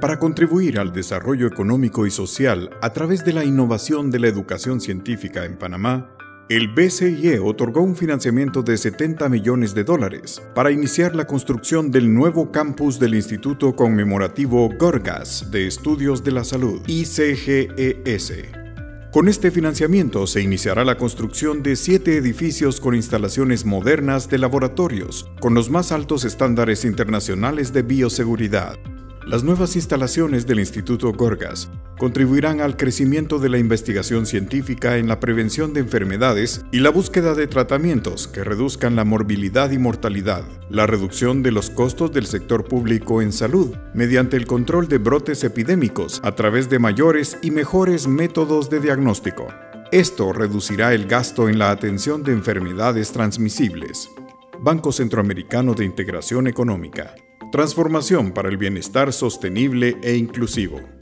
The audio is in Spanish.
Para contribuir al desarrollo económico y social a través de la innovación de la educación científica en Panamá, el BCIE otorgó un financiamiento de 70 millones de dólares para iniciar la construcción del nuevo campus del Instituto Conmemorativo Gorgas de Estudios de la Salud, ICGES. Con este financiamiento se iniciará la construcción de siete edificios con instalaciones modernas de laboratorios, con los más altos estándares internacionales de bioseguridad. Las nuevas instalaciones del Instituto Gorgas contribuirán al crecimiento de la investigación científica en la prevención de enfermedades y la búsqueda de tratamientos que reduzcan la morbilidad y mortalidad, la reducción de los costos del sector público en salud, mediante el control de brotes epidémicos a través de mayores y mejores métodos de diagnóstico. Esto reducirá el gasto en la atención de enfermedades transmisibles. Banco Centroamericano de Integración Económica. Transformación para el bienestar sostenible e inclusivo.